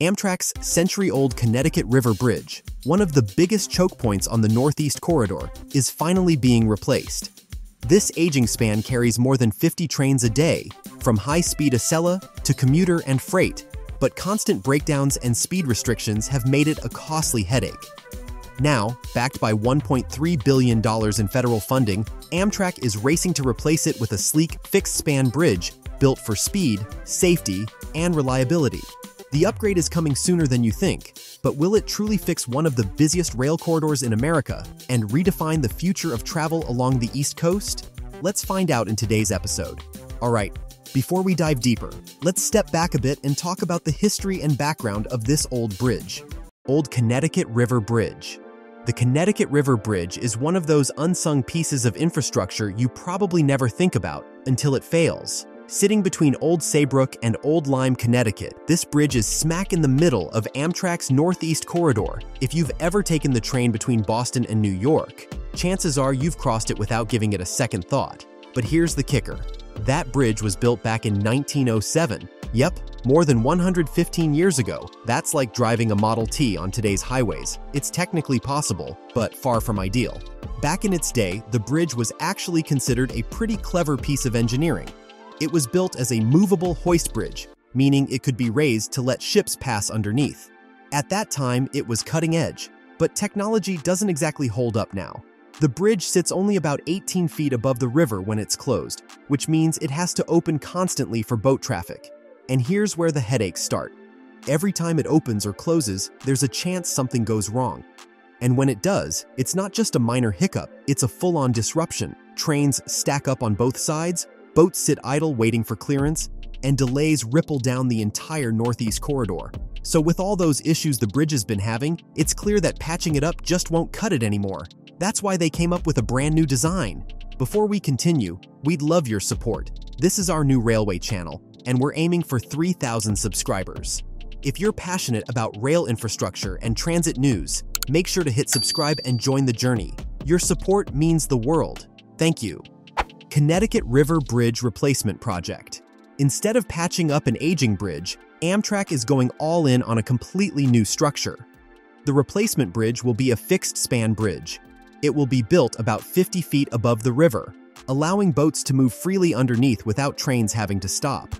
Amtrak's century-old Connecticut River Bridge, one of the biggest choke points on the Northeast Corridor, is finally being replaced. This aging span carries more than 50 trains a day, from high-speed Acela to commuter and freight, but constant breakdowns and speed restrictions have made it a costly headache. Now, backed by $1.3 billion in federal funding, Amtrak is racing to replace it with a sleek, fixed-span bridge built for speed, safety, and reliability. The upgrade is coming sooner than you think, but will it truly fix one of the busiest rail corridors in America and redefine the future of travel along the East Coast? Let's find out in today's episode. All right, before we dive deeper, let's step back a bit and talk about the history and background of this old bridge. Old Connecticut River Bridge. The Connecticut River Bridge is one of those unsung pieces of infrastructure you probably never think about until it fails. Sitting between Old Saybrook and Old Lyme, Connecticut, this bridge is smack in the middle of Amtrak's Northeast Corridor. If you've ever taken the train between Boston and New York, chances are you've crossed it without giving it a second thought. But here's the kicker. That bridge was built back in 1907. Yep, more than 115 years ago. That's like driving a Model T on today's highways. It's technically possible, but far from ideal. Back in its day, the bridge was actually considered a pretty clever piece of engineering. It was built as a movable hoist bridge, meaning it could be raised to let ships pass underneath. At that time, it was cutting edge, but technology doesn't exactly hold up now. The bridge sits only about 18 feet above the river when it's closed, which means it has to open constantly for boat traffic. And here's where the headaches start. Every time it opens or closes, there's a chance something goes wrong. And when it does, it's not just a minor hiccup, it's a full-on disruption. Trains stack up on both sides, boats sit idle waiting for clearance, and delays ripple down the entire Northeast Corridor. So with all those issues the bridge has been having, it's clear that patching it up just won't cut it anymore. That's why they came up with a brand new design. Before we continue, we'd love your support. This is our new railway channel, and we're aiming for 3,000 subscribers. If you're passionate about rail infrastructure and transit news, make sure to hit subscribe and join the journey. Your support means the world. Thank you. Connecticut River Bridge Replacement Project. Instead of patching up an aging bridge, Amtrak is going all in on a completely new structure. The replacement bridge will be a fixed-span bridge. It will be built about 50 feet above the river, allowing boats to move freely underneath without trains having to stop.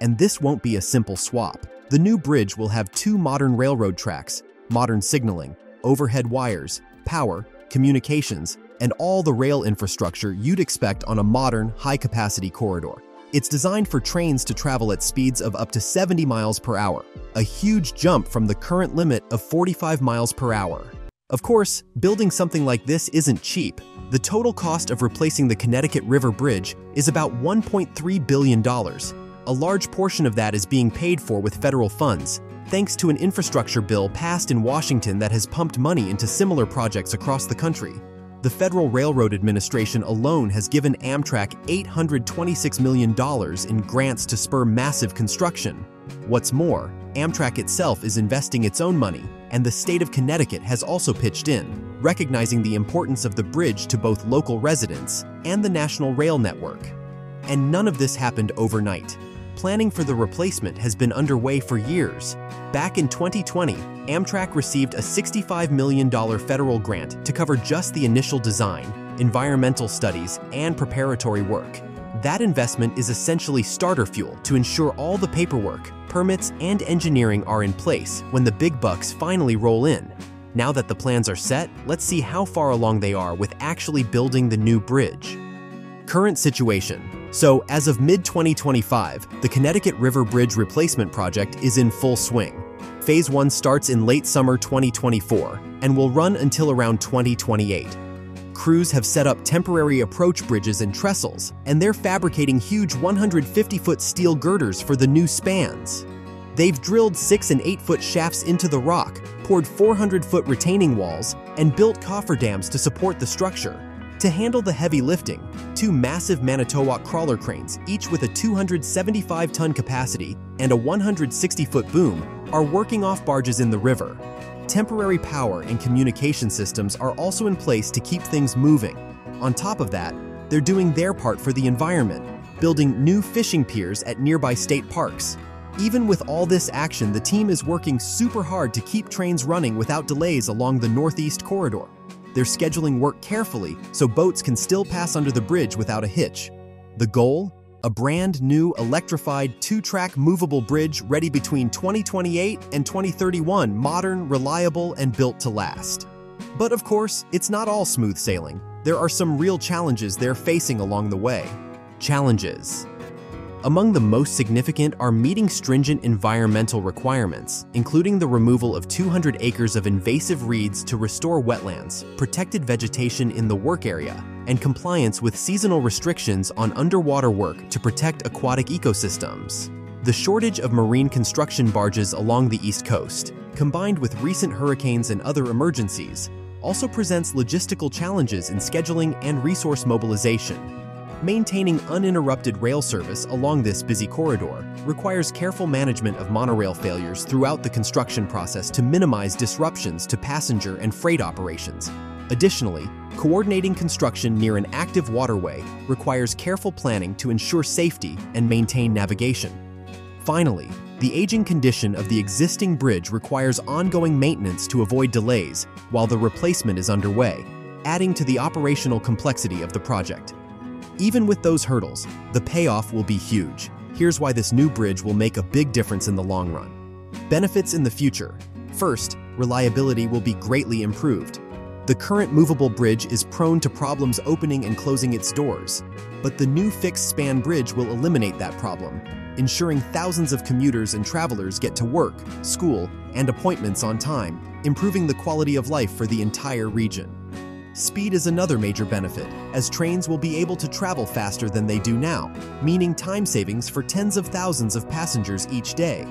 And this won't be a simple swap. The new bridge will have two modern railroad tracks, modern signaling, overhead wires, power, communications, and all the rail infrastructure you'd expect on a modern, high-capacity corridor. It's designed for trains to travel at speeds of up to 70 miles per hour, a huge jump from the current limit of 45 miles per hour. Of course, building something like this isn't cheap. The total cost of replacing the Connecticut River Bridge is about $1.3 billion. A large portion of that is being paid for with federal funds, thanks to an infrastructure bill passed in Washington that has pumped money into similar projects across the country. The Federal Railroad Administration alone has given Amtrak $826 million in grants to spur massive construction. What's more, Amtrak itself is investing its own money, and the state of Connecticut has also pitched in, recognizing the importance of the bridge to both local residents and the national rail network. And none of this happened overnight. Planning for the replacement has been underway for years. Back in 2020, Amtrak received a $65 million federal grant to cover just the initial design, environmental studies, and preparatory work. That investment is essentially starter fuel to ensure all the paperwork, permits, and engineering are in place when the big bucks finally roll in. Now that the plans are set, let's see how far along they are with actually building the new bridge. Current situation so, as of mid 2025, the Connecticut River Bridge Replacement Project is in full swing. Phase 1 starts in late summer 2024 and will run until around 2028. Crews have set up temporary approach bridges and trestles, and they're fabricating huge 150-foot steel girders for the new spans. They've drilled 6 and 8-foot shafts into the rock, poured 400-foot retaining walls, and built cofferdams to support the structure. To handle the heavy lifting, two massive Manitowoc crawler cranes, each with a 275-ton capacity and a 160-foot boom, are working off barges in the river. Temporary power and communication systems are also in place to keep things moving. On top of that, they're doing their part for the environment, building new fishing piers at nearby state parks. Even with all this action, the team is working super hard to keep trains running without delays along the Northeast Corridor. They're scheduling work carefully so boats can still pass under the bridge without a hitch. The goal? A brand new electrified two-track movable bridge ready between 2028 and 2031, modern, reliable, and built to last. But of course, it's not all smooth sailing. There are some real challenges they're facing along the way. Challenges. Among the most significant are meeting stringent environmental requirements, including the removal of 200 acres of invasive reeds to restore wetlands, protected vegetation in the work area, and compliance with seasonal restrictions on underwater work to protect aquatic ecosystems. The shortage of marine construction barges along the East Coast, combined with recent hurricanes and other emergencies, also presents logistical challenges in scheduling and resource mobilization. Maintaining uninterrupted rail service along this busy corridor requires careful management of monorail failures throughout the construction process to minimize disruptions to passenger and freight operations. Additionally, coordinating construction near an active waterway requires careful planning to ensure safety and maintain navigation. Finally, the aging condition of the existing bridge requires ongoing maintenance to avoid delays while the replacement is underway, adding to the operational complexity of the project. Even with those hurdles, the payoff will be huge. Here's why this new bridge will make a big difference in the long run. Benefits in the future. First, reliability will be greatly improved. The current movable bridge is prone to problems opening and closing its doors, but the new fixed-span bridge will eliminate that problem, ensuring thousands of commuters and travelers get to work, school, and appointments on time, improving the quality of life for the entire region. Speed is another major benefit, as trains will be able to travel faster than they do now, meaning time savings for tens of thousands of passengers each day.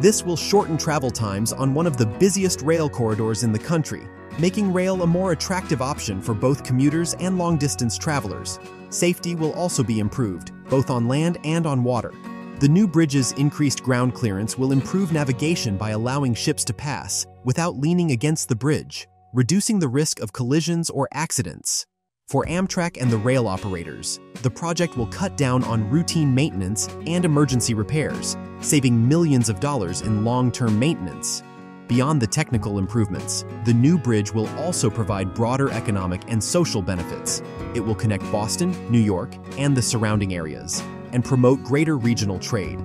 This will shorten travel times on one of the busiest rail corridors in the country, making rail a more attractive option for both commuters and long-distance travelers. Safety will also be improved, both on land and on water. The new bridge's increased ground clearance will improve navigation by allowing ships to pass without leaning against the bridge reducing the risk of collisions or accidents. For Amtrak and the rail operators, the project will cut down on routine maintenance and emergency repairs, saving millions of dollars in long-term maintenance. Beyond the technical improvements, the new bridge will also provide broader economic and social benefits. It will connect Boston, New York, and the surrounding areas, and promote greater regional trade.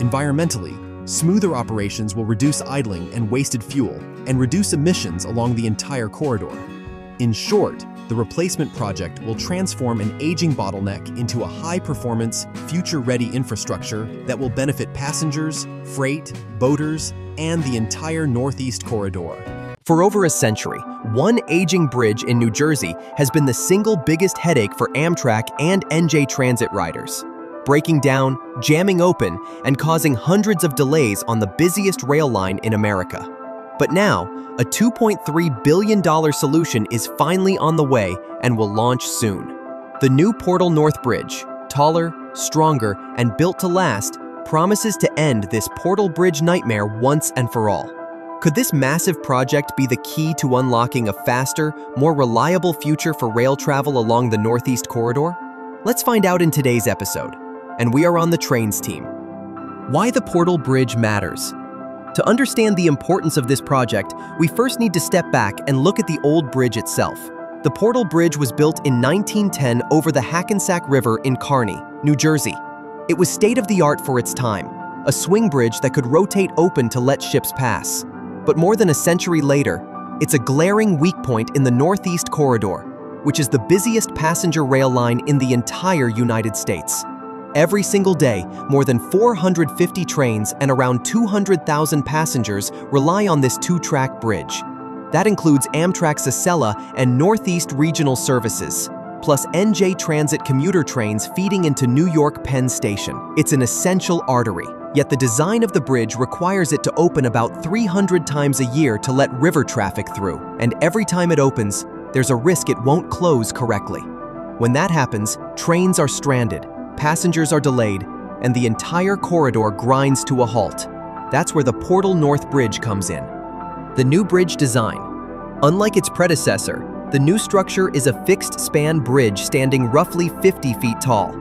Environmentally, Smoother operations will reduce idling and wasted fuel and reduce emissions along the entire corridor. In short, the replacement project will transform an aging bottleneck into a high-performance, future-ready infrastructure that will benefit passengers, freight, boaters, and the entire Northeast Corridor. For over a century, one aging bridge in New Jersey has been the single biggest headache for Amtrak and NJ Transit riders breaking down, jamming open, and causing hundreds of delays on the busiest rail line in America. But now, a $2.3 billion solution is finally on the way and will launch soon. The new Portal North Bridge, taller, stronger, and built to last, promises to end this Portal Bridge nightmare once and for all. Could this massive project be the key to unlocking a faster, more reliable future for rail travel along the Northeast Corridor? Let's find out in today's episode and we are on the trains team. Why the Portal Bridge matters. To understand the importance of this project, we first need to step back and look at the old bridge itself. The Portal Bridge was built in 1910 over the Hackensack River in Kearny, New Jersey. It was state-of-the-art for its time, a swing bridge that could rotate open to let ships pass. But more than a century later, it's a glaring weak point in the Northeast Corridor, which is the busiest passenger rail line in the entire United States. Every single day, more than 450 trains and around 200,000 passengers rely on this two-track bridge. That includes Amtrak's Acela and Northeast Regional Services, plus NJ Transit commuter trains feeding into New York Penn Station. It's an essential artery, yet the design of the bridge requires it to open about 300 times a year to let river traffic through, and every time it opens, there's a risk it won't close correctly. When that happens, trains are stranded, passengers are delayed, and the entire corridor grinds to a halt. That's where the Portal North Bridge comes in. The new bridge design. Unlike its predecessor, the new structure is a fixed-span bridge standing roughly 50 feet tall.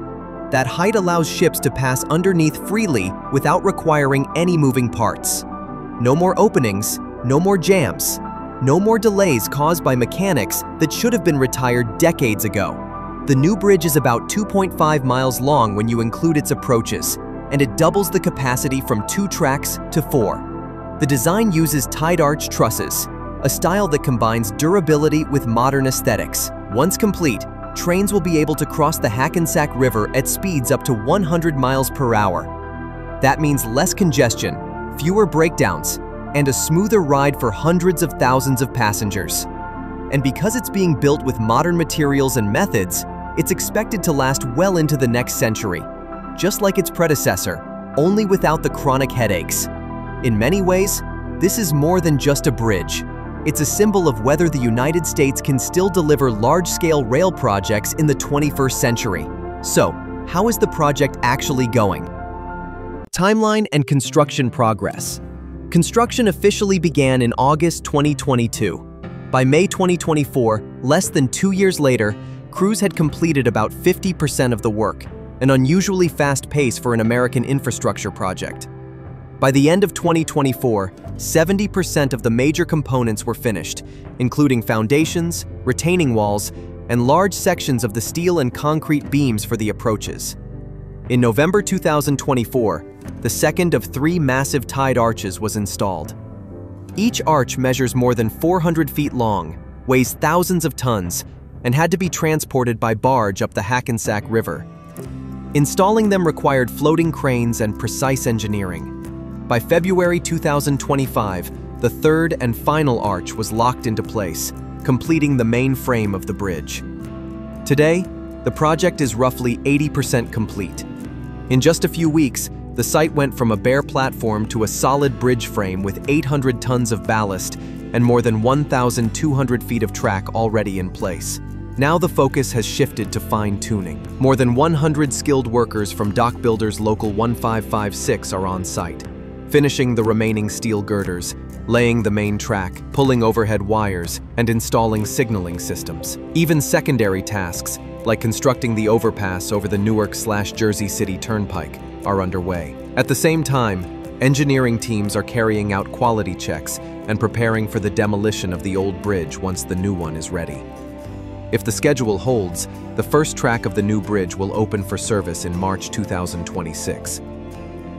That height allows ships to pass underneath freely without requiring any moving parts. No more openings, no more jams, no more delays caused by mechanics that should have been retired decades ago. The new bridge is about 2.5 miles long when you include its approaches, and it doubles the capacity from two tracks to four. The design uses tied arch trusses, a style that combines durability with modern aesthetics. Once complete, trains will be able to cross the Hackensack River at speeds up to 100 miles per hour. That means less congestion, fewer breakdowns, and a smoother ride for hundreds of thousands of passengers. And because it's being built with modern materials and methods, it's expected to last well into the next century, just like its predecessor, only without the chronic headaches. In many ways, this is more than just a bridge. It's a symbol of whether the United States can still deliver large-scale rail projects in the 21st century. So, how is the project actually going? Timeline and construction progress. Construction officially began in August 2022. By May 2024, less than two years later, crews had completed about 50% of the work, an unusually fast pace for an American infrastructure project. By the end of 2024, 70% of the major components were finished, including foundations, retaining walls, and large sections of the steel and concrete beams for the approaches. In November 2024, the second of three massive tied arches was installed. Each arch measures more than 400 feet long, weighs thousands of tons, and had to be transported by barge up the Hackensack River. Installing them required floating cranes and precise engineering. By February 2025, the third and final arch was locked into place, completing the main frame of the bridge. Today, the project is roughly 80% complete. In just a few weeks, the site went from a bare platform to a solid bridge frame with 800 tons of ballast and more than 1,200 feet of track already in place. Now the focus has shifted to fine-tuning. More than 100 skilled workers from Dock Builders Local 1556 are on site, finishing the remaining steel girders, laying the main track, pulling overhead wires, and installing signaling systems. Even secondary tasks, like constructing the overpass over the Newark-slash-Jersey City Turnpike, are underway. At the same time, engineering teams are carrying out quality checks and preparing for the demolition of the old bridge once the new one is ready. If the schedule holds, the first track of the new bridge will open for service in March 2026.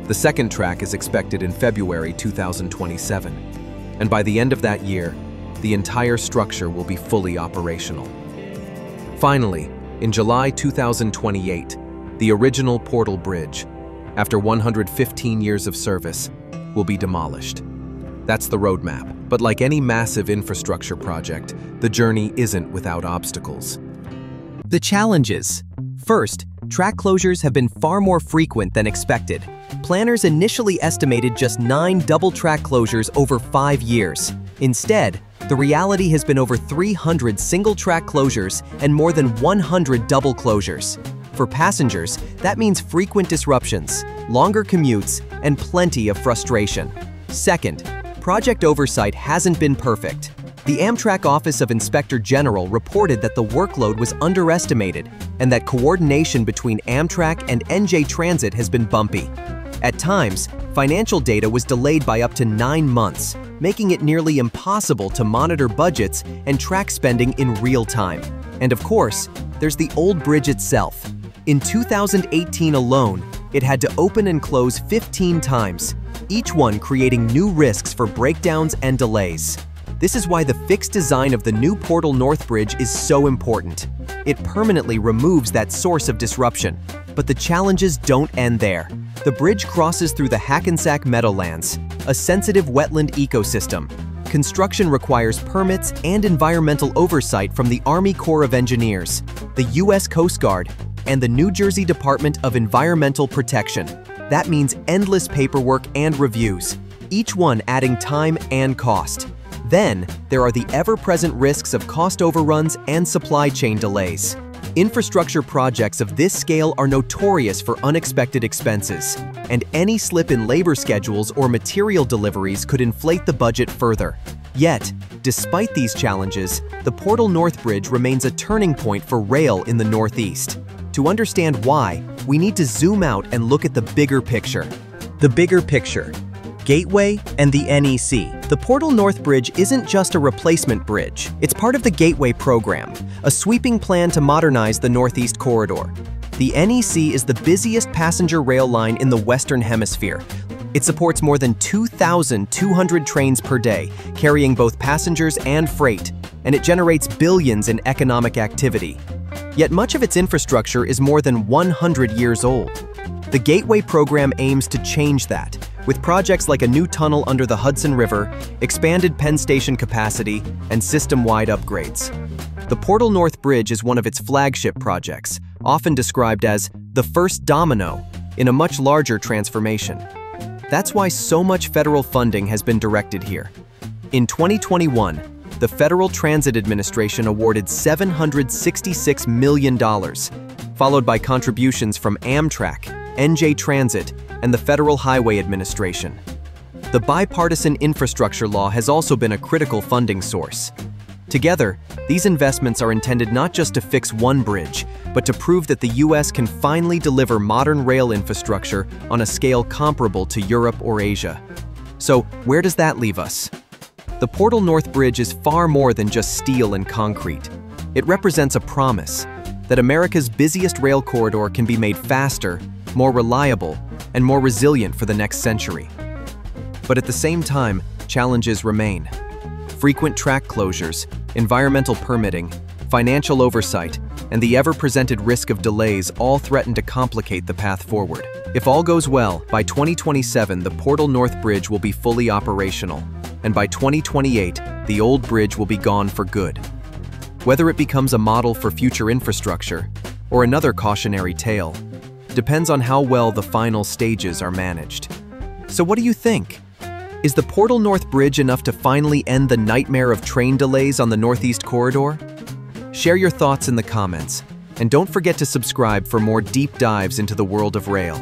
The second track is expected in February 2027, and by the end of that year, the entire structure will be fully operational. Finally, in July 2028, the original Portal Bridge, after 115 years of service, will be demolished. That's the roadmap, but like any massive infrastructure project, the journey isn't without obstacles. The challenges. First, track closures have been far more frequent than expected. Planners initially estimated just nine double-track closures over five years. Instead, the reality has been over 300 single-track closures and more than 100 double closures. For passengers, that means frequent disruptions, longer commutes, and plenty of frustration. Second, project oversight hasn't been perfect. The Amtrak Office of Inspector General reported that the workload was underestimated and that coordination between Amtrak and NJ Transit has been bumpy. At times, financial data was delayed by up to nine months, making it nearly impossible to monitor budgets and track spending in real time. And of course, there's the old bridge itself. In 2018 alone, it had to open and close 15 times, each one creating new risks for breakdowns and delays. This is why the fixed design of the new Portal North Bridge is so important. It permanently removes that source of disruption. But the challenges don't end there. The bridge crosses through the Hackensack Meadowlands, a sensitive wetland ecosystem. Construction requires permits and environmental oversight from the Army Corps of Engineers, the U.S. Coast Guard, and the New Jersey Department of Environmental Protection. That means endless paperwork and reviews, each one adding time and cost. Then, there are the ever-present risks of cost overruns and supply chain delays. Infrastructure projects of this scale are notorious for unexpected expenses, and any slip in labor schedules or material deliveries could inflate the budget further. Yet, despite these challenges, the Portal North Bridge remains a turning point for rail in the Northeast. To understand why, we need to zoom out and look at the bigger picture. The bigger picture. Gateway and the NEC. The Portal North Bridge isn't just a replacement bridge, it's part of the Gateway program, a sweeping plan to modernize the Northeast Corridor. The NEC is the busiest passenger rail line in the Western Hemisphere. It supports more than 2,200 trains per day, carrying both passengers and freight, and it generates billions in economic activity. Yet much of its infrastructure is more than 100 years old. The Gateway program aims to change that, with projects like a new tunnel under the Hudson River, expanded Penn Station capacity, and system-wide upgrades. The Portal North Bridge is one of its flagship projects, often described as the first domino in a much larger transformation. That's why so much federal funding has been directed here. In 2021, the Federal Transit Administration awarded $766 million, followed by contributions from Amtrak, NJ Transit, and the Federal Highway Administration. The bipartisan infrastructure law has also been a critical funding source. Together, these investments are intended not just to fix one bridge, but to prove that the US can finally deliver modern rail infrastructure on a scale comparable to Europe or Asia. So, where does that leave us? The Portal North Bridge is far more than just steel and concrete. It represents a promise that America's busiest rail corridor can be made faster, more reliable, and more resilient for the next century. But at the same time, challenges remain. Frequent track closures, environmental permitting, financial oversight, and the ever-presented risk of delays all threaten to complicate the path forward. If all goes well, by 2027 the Portal North Bridge will be fully operational, and by 2028 the old bridge will be gone for good. Whether it becomes a model for future infrastructure, or another cautionary tale, depends on how well the final stages are managed. So what do you think? Is the Portal North Bridge enough to finally end the nightmare of train delays on the Northeast Corridor? Share your thoughts in the comments, and don't forget to subscribe for more deep dives into the world of rail.